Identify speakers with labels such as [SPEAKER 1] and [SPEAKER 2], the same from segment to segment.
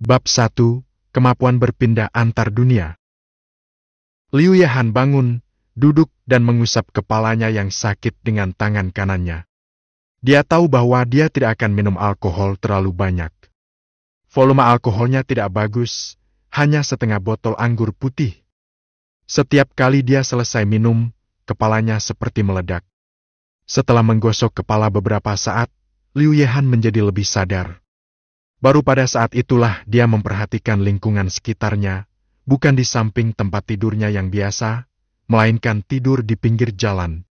[SPEAKER 1] Bab 1, Kemampuan Berpindah Antar Dunia Liu Yahan bangun, duduk dan mengusap kepalanya yang sakit dengan tangan kanannya. Dia tahu bahwa dia tidak akan minum alkohol terlalu banyak. Volume alkoholnya tidak bagus, hanya setengah botol anggur putih. Setiap kali dia selesai minum, kepalanya seperti meledak. Setelah menggosok kepala beberapa saat, Liu Yehan menjadi lebih sadar. Baru pada saat itulah dia memperhatikan lingkungan sekitarnya, bukan di samping tempat tidurnya yang biasa, melainkan tidur di pinggir jalan.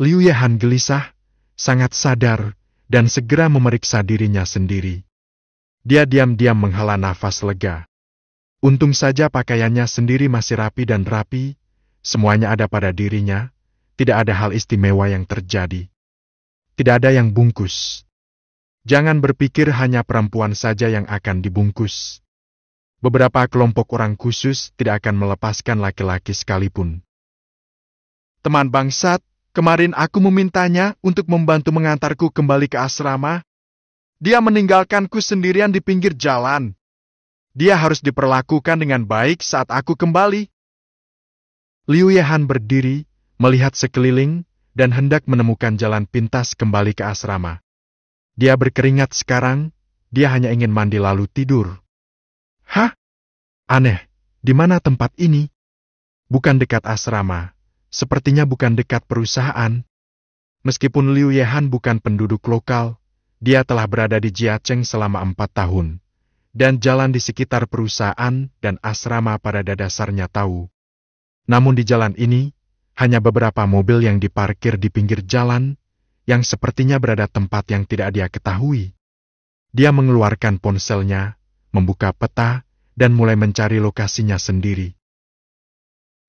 [SPEAKER 1] Liu Yahan gelisah, sangat sadar, dan segera memeriksa dirinya sendiri. Dia diam-diam menghela nafas lega. Untung saja pakaiannya sendiri masih rapi dan rapi, semuanya ada pada dirinya, tidak ada hal istimewa yang terjadi. Tidak ada yang bungkus. Jangan berpikir hanya perempuan saja yang akan dibungkus. Beberapa kelompok orang khusus tidak akan melepaskan laki-laki sekalipun. Teman bangsat, kemarin aku memintanya untuk membantu mengantarku kembali ke asrama. Dia meninggalkanku sendirian di pinggir jalan. Dia harus diperlakukan dengan baik saat aku kembali. Liu Yehan berdiri, melihat sekeliling, dan hendak menemukan jalan pintas kembali ke asrama. Dia berkeringat sekarang, dia hanya ingin mandi lalu tidur. Hah? Aneh, di mana tempat ini? Bukan dekat asrama, sepertinya bukan dekat perusahaan. Meskipun Liu Yehan bukan penduduk lokal, dia telah berada di Jiacheng selama empat tahun, dan jalan di sekitar perusahaan dan asrama pada dasarnya tahu. Namun di jalan ini, hanya beberapa mobil yang diparkir di pinggir jalan, yang sepertinya berada tempat yang tidak dia ketahui. Dia mengeluarkan ponselnya, membuka peta, dan mulai mencari lokasinya sendiri.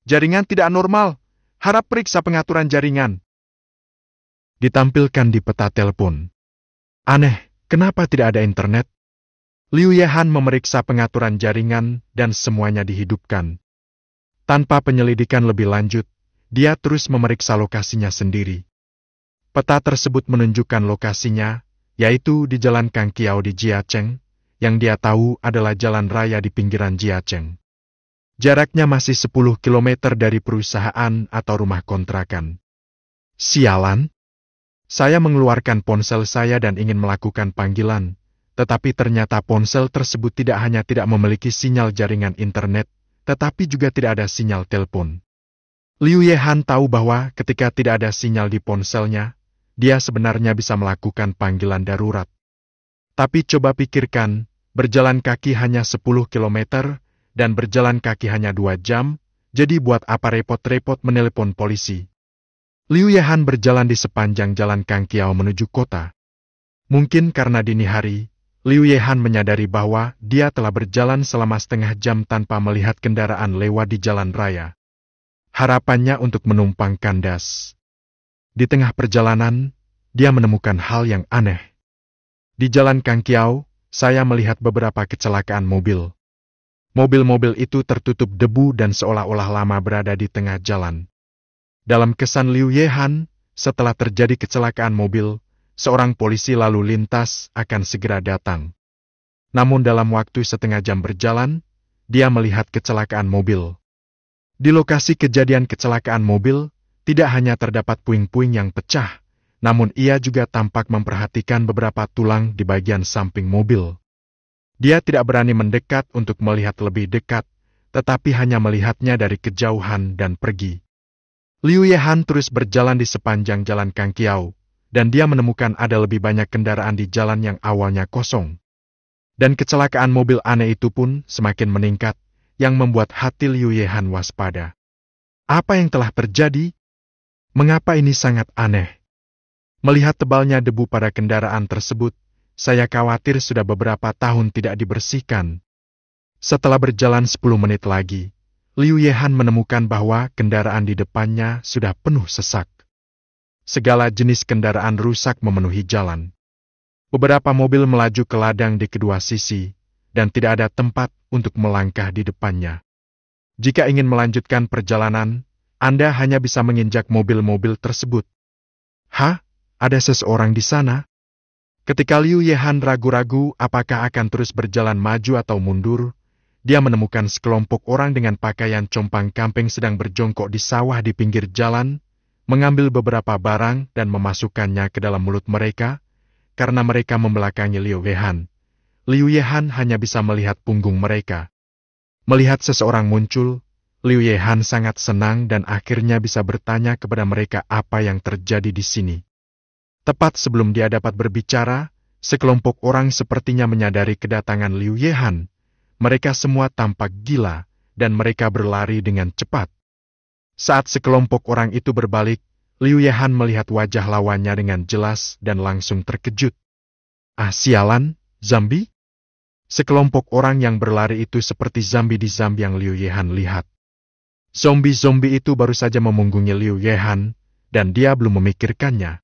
[SPEAKER 1] Jaringan tidak normal. Harap periksa pengaturan jaringan. Ditampilkan di peta telepon. Aneh, kenapa tidak ada internet? Liu Yehan memeriksa pengaturan jaringan dan semuanya dihidupkan. Tanpa penyelidikan lebih lanjut, dia terus memeriksa lokasinya sendiri. Peta tersebut menunjukkan lokasinya, yaitu di Jalan Kang Kiao di Jiacheng, yang dia tahu adalah jalan raya di pinggiran Jiacheng. Jaraknya masih 10 km dari perusahaan atau rumah kontrakan. Sialan? Saya mengeluarkan ponsel saya dan ingin melakukan panggilan, tetapi ternyata ponsel tersebut tidak hanya tidak memiliki sinyal jaringan internet, tetapi juga tidak ada sinyal telepon. Liu Yehan tahu bahwa ketika tidak ada sinyal di ponselnya, dia sebenarnya bisa melakukan panggilan darurat. Tapi coba pikirkan, berjalan kaki hanya 10 km, dan berjalan kaki hanya 2 jam, jadi buat apa repot-repot menelepon polisi. Liu Yahan berjalan di sepanjang jalan Kang Kiao menuju kota. Mungkin karena dini hari, Liu Yehan menyadari bahwa dia telah berjalan selama setengah jam tanpa melihat kendaraan lewat di jalan raya. Harapannya untuk menumpang kandas. Di tengah perjalanan, dia menemukan hal yang aneh. Di jalan Kang Kiao, saya melihat beberapa kecelakaan mobil. Mobil-mobil itu tertutup debu dan seolah-olah lama berada di tengah jalan. Dalam kesan Liu Yehan, setelah terjadi kecelakaan mobil, seorang polisi lalu lintas akan segera datang. Namun dalam waktu setengah jam berjalan, dia melihat kecelakaan mobil. Di lokasi kejadian kecelakaan mobil, tidak hanya terdapat puing-puing yang pecah, namun ia juga tampak memperhatikan beberapa tulang di bagian samping mobil. Dia tidak berani mendekat untuk melihat lebih dekat, tetapi hanya melihatnya dari kejauhan dan pergi. Liu Yehan terus berjalan di sepanjang jalan Kang Kiao, dan dia menemukan ada lebih banyak kendaraan di jalan yang awalnya kosong. Dan kecelakaan mobil aneh itu pun semakin meningkat, yang membuat hati Liu Yehan waspada. Apa yang telah terjadi? Mengapa ini sangat aneh? Melihat tebalnya debu pada kendaraan tersebut, saya khawatir sudah beberapa tahun tidak dibersihkan. Setelah berjalan 10 menit lagi, Liu Yehan menemukan bahwa kendaraan di depannya sudah penuh sesak. Segala jenis kendaraan rusak memenuhi jalan. Beberapa mobil melaju ke ladang di kedua sisi, dan tidak ada tempat untuk melangkah di depannya. Jika ingin melanjutkan perjalanan, anda hanya bisa menginjak mobil-mobil tersebut. Hah? Ada seseorang di sana? Ketika Liu Yehan ragu-ragu apakah akan terus berjalan maju atau mundur, dia menemukan sekelompok orang dengan pakaian compang kamping sedang berjongkok di sawah di pinggir jalan, mengambil beberapa barang dan memasukkannya ke dalam mulut mereka, karena mereka membelakangi Liu Yehan. Liu Yehan hanya bisa melihat punggung mereka. Melihat seseorang muncul, Liu Yehan sangat senang dan akhirnya bisa bertanya kepada mereka apa yang terjadi di sini. Tepat sebelum dia dapat berbicara, sekelompok orang sepertinya menyadari kedatangan Liu Yehan. Mereka semua tampak gila, dan mereka berlari dengan cepat. Saat sekelompok orang itu berbalik, Liu Yehan melihat wajah lawannya dengan jelas dan langsung terkejut. Ah sialan, Zambi? Sekelompok orang yang berlari itu seperti Zambi di Zambi yang Liu Yehan lihat. Zombie-zombie itu baru saja memunggungi Liu Yehan, dan dia belum memikirkannya.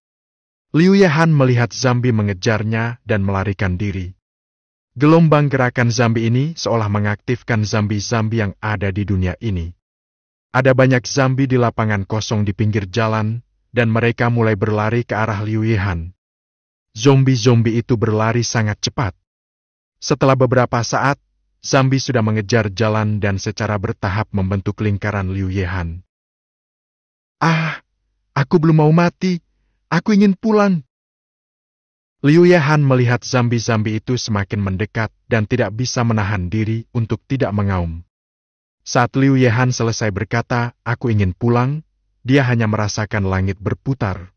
[SPEAKER 1] Liu Yahan melihat Zambi mengejarnya dan melarikan diri. Gelombang gerakan Zambi ini seolah mengaktifkan Zambi-Zambi yang ada di dunia ini. Ada banyak Zambi di lapangan kosong di pinggir jalan, dan mereka mulai berlari ke arah Liu Yahan. Zombie-zombie itu berlari sangat cepat. Setelah beberapa saat, Zambi sudah mengejar jalan dan secara bertahap membentuk lingkaran Liu Yehan. Ah, aku belum mau mati, Aku ingin pulang. Liu Yahan melihat zambi-zambi itu semakin mendekat dan tidak bisa menahan diri untuk tidak mengaum. Saat Liu Yahan selesai berkata, aku ingin pulang, dia hanya merasakan langit berputar.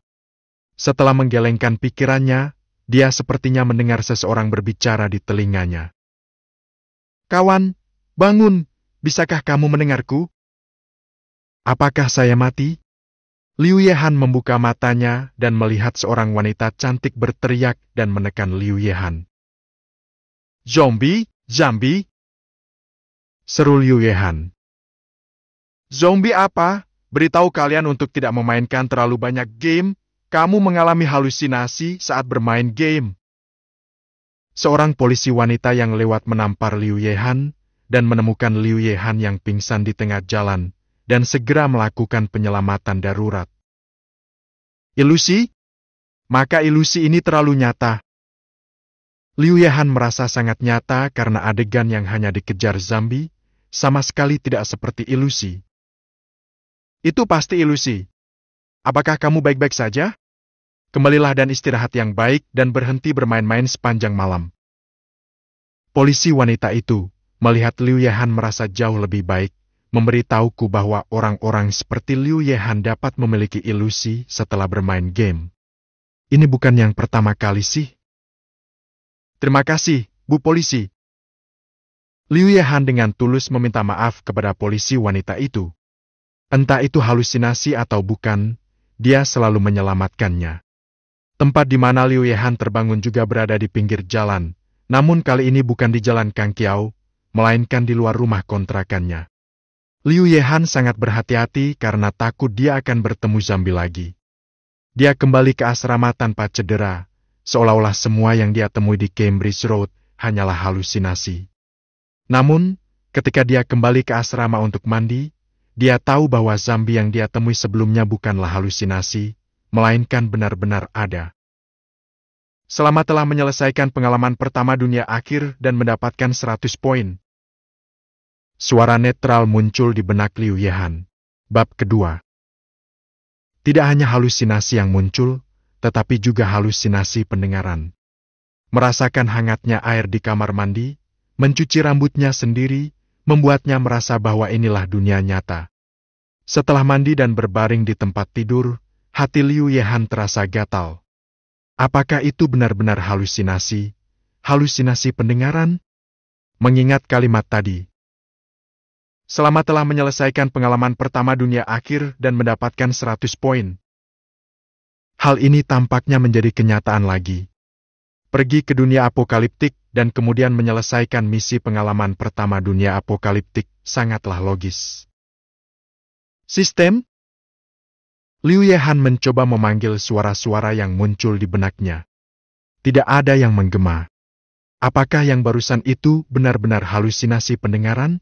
[SPEAKER 1] Setelah menggelengkan pikirannya, dia sepertinya mendengar seseorang berbicara di telinganya. Kawan, bangun, bisakah kamu mendengarku? Apakah saya mati? Liu Yehan membuka matanya dan melihat seorang wanita cantik berteriak dan menekan Liu Yehan. Zombie, Zambi? Seru Liu Yehan. Zombie apa? Beritahu kalian untuk tidak memainkan terlalu banyak game. Kamu mengalami halusinasi saat bermain game. Seorang polisi wanita yang lewat menampar Liu Yehan dan menemukan Liu Yehan yang pingsan di tengah jalan dan segera melakukan penyelamatan darurat. Ilusi? Maka ilusi ini terlalu nyata. Liu Yahan merasa sangat nyata karena adegan yang hanya dikejar Zambi sama sekali tidak seperti ilusi. Itu pasti ilusi. Apakah kamu baik-baik saja? Kembalilah dan istirahat yang baik dan berhenti bermain-main sepanjang malam. Polisi wanita itu melihat Liu Yahan merasa jauh lebih baik memberitahuku bahwa orang-orang seperti Liu Yehan dapat memiliki ilusi setelah bermain game. Ini bukan yang pertama kali sih. Terima kasih, Bu Polisi. Liu Yehan dengan tulus meminta maaf kepada polisi wanita itu. Entah itu halusinasi atau bukan, dia selalu menyelamatkannya. Tempat di mana Liu Yehan terbangun juga berada di pinggir jalan, namun kali ini bukan di jalan Kang Kiao, melainkan di luar rumah kontrakannya. Liu Yehan sangat berhati-hati karena takut dia akan bertemu Zambi lagi. Dia kembali ke asrama tanpa cedera, seolah-olah semua yang dia temui di Cambridge Road hanyalah halusinasi. Namun, ketika dia kembali ke asrama untuk mandi, dia tahu bahwa Zambi yang dia temui sebelumnya bukanlah halusinasi, melainkan benar-benar ada. Selama telah menyelesaikan pengalaman pertama dunia akhir dan mendapatkan 100 poin, Suara netral muncul di benak Liu Yehan. Bab kedua. Tidak hanya halusinasi yang muncul, tetapi juga halusinasi pendengaran. Merasakan hangatnya air di kamar mandi, mencuci rambutnya sendiri, membuatnya merasa bahwa inilah dunia nyata. Setelah mandi dan berbaring di tempat tidur, hati Liu Yehan terasa gatal. Apakah itu benar-benar halusinasi? Halusinasi pendengaran? Mengingat kalimat tadi, selama telah menyelesaikan pengalaman pertama dunia akhir dan mendapatkan 100 poin. Hal ini tampaknya menjadi kenyataan lagi. Pergi ke dunia apokaliptik dan kemudian menyelesaikan misi pengalaman pertama dunia apokaliptik sangatlah logis. Sistem? Liu Yehan mencoba memanggil suara-suara yang muncul di benaknya. Tidak ada yang menggema. Apakah yang barusan itu benar-benar halusinasi pendengaran?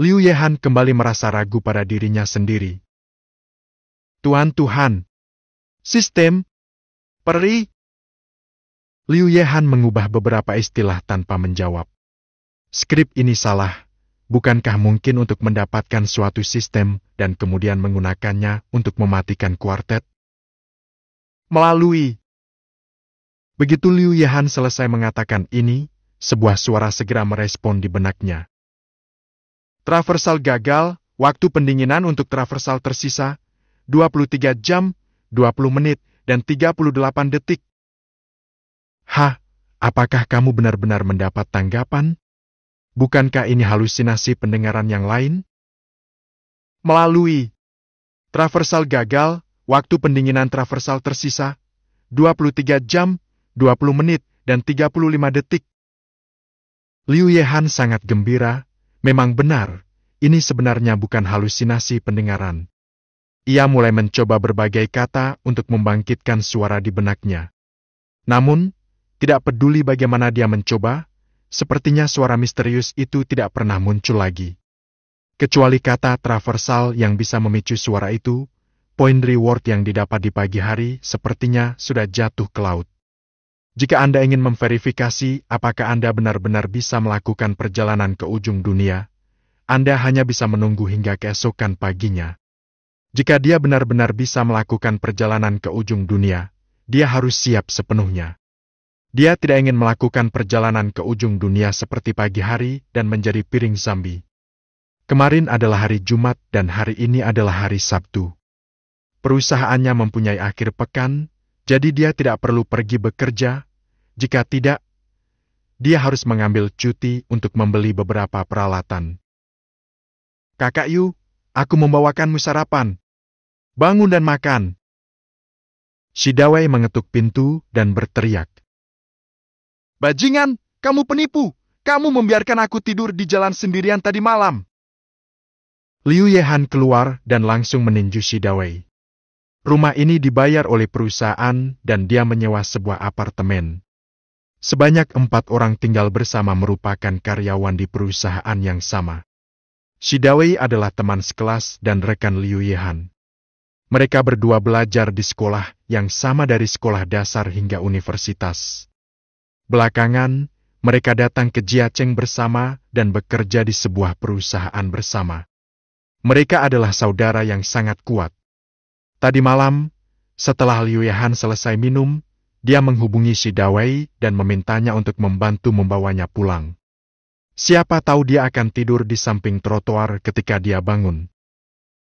[SPEAKER 1] Liu Yehan kembali merasa ragu pada dirinya sendiri. Tuhan Tuhan, sistem, peri, Liu Yehan mengubah beberapa istilah tanpa menjawab. Skrip ini salah. Bukankah mungkin untuk mendapatkan suatu sistem dan kemudian menggunakannya untuk mematikan kuartet? Melalui. Begitu Liu Yehan selesai mengatakan ini, sebuah suara segera merespon di benaknya. Traversal gagal, waktu pendinginan untuk traversal tersisa, 23 jam, 20 menit, dan 38 detik. Hah, apakah kamu benar-benar mendapat tanggapan? Bukankah ini halusinasi pendengaran yang lain? Melalui traversal gagal, waktu pendinginan traversal tersisa, 23 jam, 20 menit, dan 35 detik. Liu Yehan sangat gembira, memang benar, ini sebenarnya bukan halusinasi pendengaran. Ia mulai mencoba berbagai kata untuk membangkitkan suara di benaknya. Namun, tidak peduli bagaimana dia mencoba, sepertinya suara misterius itu tidak pernah muncul lagi. Kecuali kata traversal yang bisa memicu suara itu, poin reward yang didapat di pagi hari sepertinya sudah jatuh ke laut. Jika Anda ingin memverifikasi apakah Anda benar-benar bisa melakukan perjalanan ke ujung dunia, Anda hanya bisa menunggu hingga keesokan paginya. Jika dia benar-benar bisa melakukan perjalanan ke ujung dunia, dia harus siap sepenuhnya. Dia tidak ingin melakukan perjalanan ke ujung dunia seperti pagi hari dan menjadi piring zambi. Kemarin adalah hari Jumat dan hari ini adalah hari Sabtu. Perusahaannya mempunyai akhir pekan, jadi dia tidak perlu pergi bekerja. Jika tidak, dia harus mengambil cuti untuk membeli beberapa peralatan. Kakak Yu, aku membawakanmu sarapan. Bangun dan makan. Shidawei mengetuk pintu dan berteriak. Bajingan, kamu penipu. Kamu membiarkan aku tidur di jalan sendirian tadi malam. Liu Yehan keluar dan langsung meninju Shidawei. Rumah ini dibayar oleh perusahaan dan dia menyewa sebuah apartemen. Sebanyak empat orang tinggal bersama merupakan karyawan di perusahaan yang sama. Shidawei adalah teman sekelas dan rekan Liu Yehan. Mereka berdua belajar di sekolah yang sama dari sekolah dasar hingga universitas. Belakangan, mereka datang ke Jiacheng bersama dan bekerja di sebuah perusahaan bersama. Mereka adalah saudara yang sangat kuat. Tadi malam, setelah Liu Yahan selesai minum, dia menghubungi si Dawei dan memintanya untuk membantu membawanya pulang. Siapa tahu dia akan tidur di samping trotoar ketika dia bangun.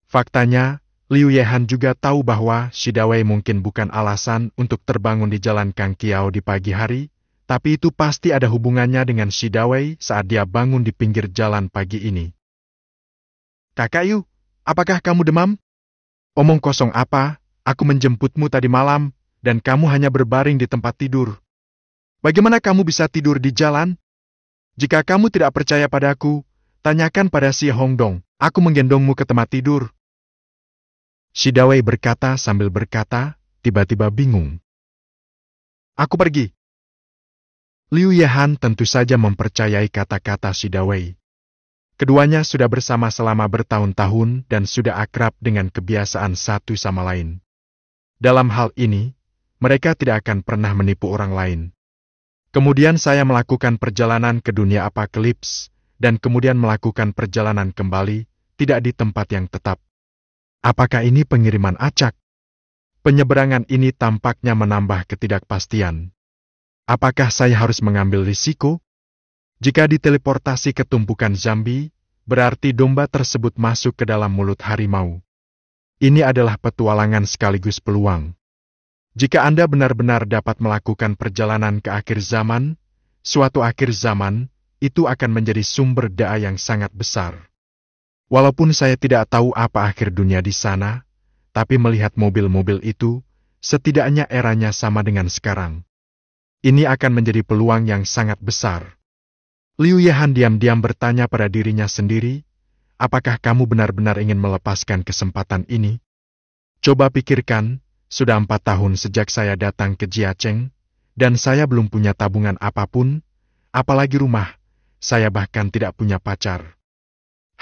[SPEAKER 1] Faktanya, Liu Yehan juga tahu bahwa Shidawei mungkin bukan alasan untuk terbangun di jalan Kang Kiao di pagi hari, tapi itu pasti ada hubungannya dengan Shidawei saat dia bangun di pinggir jalan pagi ini. Kakak Yu, apakah kamu demam? Omong kosong apa, aku menjemputmu tadi malam, dan kamu hanya berbaring di tempat tidur. Bagaimana kamu bisa tidur di jalan? Jika kamu tidak percaya padaku, tanyakan pada si Hongdong, aku menggendongmu ke tempat tidur. Shidawei berkata sambil berkata, tiba-tiba bingung. Aku pergi, Liu Yehan tentu saja mempercayai kata-kata Shidawei. Keduanya sudah bersama selama bertahun-tahun dan sudah akrab dengan kebiasaan satu sama lain. Dalam hal ini, mereka tidak akan pernah menipu orang lain. Kemudian saya melakukan perjalanan ke dunia apakalips, dan kemudian melakukan perjalanan kembali, tidak di tempat yang tetap. Apakah ini pengiriman acak? Penyeberangan ini tampaknya menambah ketidakpastian. Apakah saya harus mengambil risiko? Jika diteleportasi ke tumpukan zambi, berarti domba tersebut masuk ke dalam mulut harimau. Ini adalah petualangan sekaligus peluang. Jika Anda benar-benar dapat melakukan perjalanan ke akhir zaman, suatu akhir zaman, itu akan menjadi sumber daya yang sangat besar. Walaupun saya tidak tahu apa akhir dunia di sana, tapi melihat mobil-mobil itu, setidaknya eranya sama dengan sekarang. Ini akan menjadi peluang yang sangat besar. Liu Yehan diam-diam bertanya pada dirinya sendiri, apakah kamu benar-benar ingin melepaskan kesempatan ini? Coba pikirkan, sudah empat tahun sejak saya datang ke Jiacheng, dan saya belum punya tabungan apa pun, apalagi rumah, saya bahkan tidak punya pacar.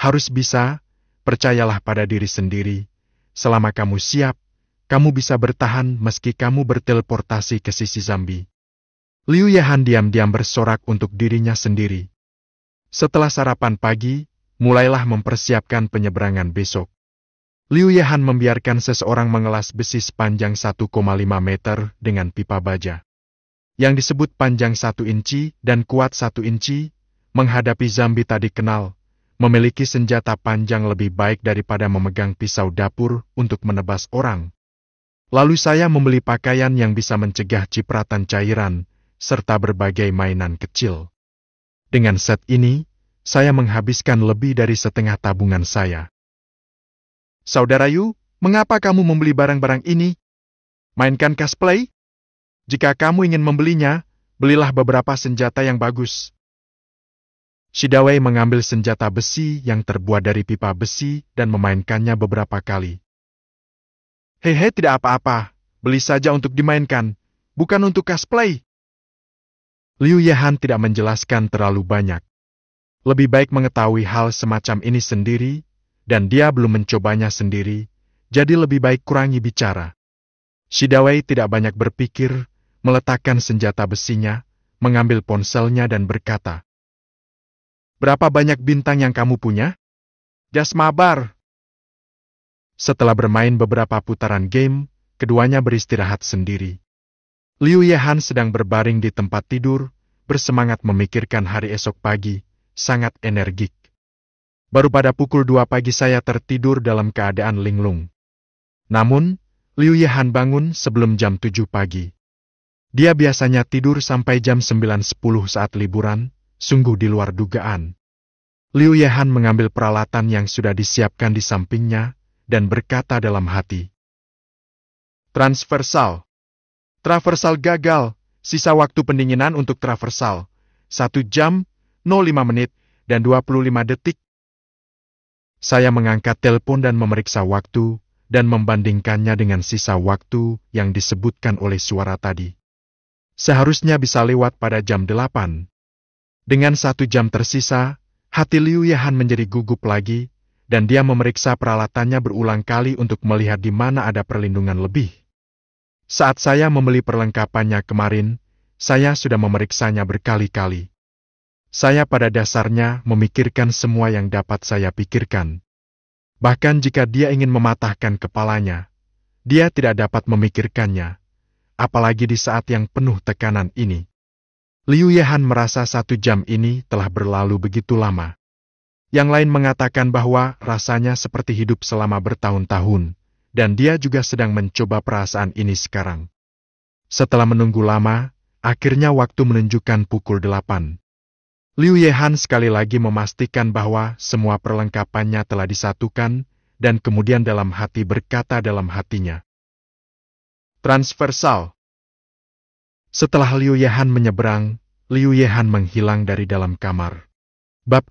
[SPEAKER 1] Harus bisa, percayalah pada diri sendiri, selama kamu siap, kamu bisa bertahan meski kamu berteleportasi ke sisi Zambi. Liu Yahan diam-diam bersorak untuk dirinya sendiri. Setelah sarapan pagi, mulailah mempersiapkan penyeberangan besok. Liu Yahan membiarkan seseorang mengelas besi sepanjang 1,5 meter dengan pipa baja. Yang disebut panjang satu inci dan kuat satu inci, menghadapi Zambi tadi kenal, memiliki senjata panjang lebih baik daripada memegang pisau dapur untuk menebas orang. Lalu saya membeli pakaian yang bisa mencegah cipratan cairan, serta berbagai mainan kecil. Dengan set ini, saya menghabiskan lebih dari setengah tabungan saya. Saudara Yu, mengapa kamu membeli barang-barang ini? Mainkan cosplay? Jika kamu ingin membelinya, belilah beberapa senjata yang bagus. Shidawei mengambil senjata besi yang terbuat dari pipa besi dan memainkannya beberapa kali. Hehe, tidak apa-apa. Beli saja untuk dimainkan, bukan untuk cosplay. Liu Yahan tidak menjelaskan terlalu banyak. Lebih baik mengetahui hal semacam ini sendiri, dan dia belum mencobanya sendiri, jadi lebih baik kurangi bicara. Shidawei tidak banyak berpikir, meletakkan senjata besinya, mengambil ponselnya dan berkata, Berapa banyak bintang yang kamu punya? Jas mabar. Setelah bermain beberapa putaran game, keduanya beristirahat sendiri. Liu Yahan sedang berbaring di tempat tidur, bersemangat memikirkan hari esok pagi, sangat energik. Baru pada pukul dua pagi saya tertidur dalam keadaan linglung. Namun, Liu Yahan bangun sebelum jam tujuh pagi. Dia biasanya tidur sampai jam sembilan sepuluh saat liburan, sungguh di luar dugaan. Liu Yahan mengambil peralatan yang sudah disiapkan di sampingnya, dan berkata dalam hati. Transversal. Traversal gagal. Sisa waktu pendinginan untuk traversal. 1 jam, 05 menit, dan 25 detik. Saya mengangkat telepon dan memeriksa waktu, dan membandingkannya dengan sisa waktu yang disebutkan oleh suara tadi. Seharusnya bisa lewat pada jam 8. Dengan satu jam tersisa, hati Liu Yahan menjadi gugup lagi, dan dia memeriksa peralatannya berulang kali untuk melihat di mana ada perlindungan lebih. Saat saya membeli perlengkapannya kemarin, saya sudah memeriksanya berkali-kali. Saya pada dasarnya memikirkan semua yang dapat saya pikirkan. Bahkan jika dia ingin mematahkan kepalanya, dia tidak dapat memikirkannya, apalagi di saat yang penuh tekanan ini. Liu Yahan merasa satu jam ini telah berlalu begitu lama. Yang lain mengatakan bahwa rasanya seperti hidup selama bertahun-tahun, dan dia juga sedang mencoba perasaan ini sekarang. Setelah menunggu lama, akhirnya waktu menunjukkan pukul delapan. Liu Yehan sekali lagi memastikan bahwa semua perlengkapannya telah disatukan, dan kemudian dalam hati berkata dalam hatinya. Transversal. Setelah Liu Yehan menyeberang, Liu Yehan menghilang dari dalam kamar. Bab